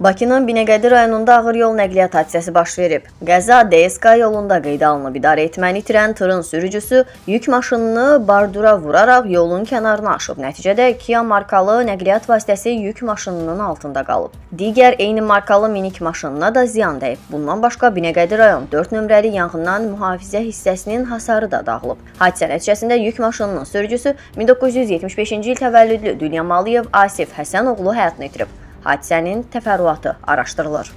Bakının Binəqədi rayonunda ağır yol nəqliyyat hadisəsi baş verib. Qəza DSK yolunda qeydə alınıb. İdarə etməni itirən tırın sürücüsü yük maşınını bardura vuraraq yolun kənarına aşıb. Nəticədə Kia markalı nəqliyyat vasitəsi yük maşınının altında qalıb. Digər eyni markalı minik maşınına da ziyan dəyib. Bundan başqa Binəqədi rayon 4 nömrəli yanğından mühafizə hissəsinin hasarı da dağılıb. Hadisə nəticəsində yük maşınının sürücüsü 1975-ci il təvəllüdlü Dünya Maliyev Asif Həsənoğlu həyatını itirib. Hadisənin təfərrüatı araşdırılır.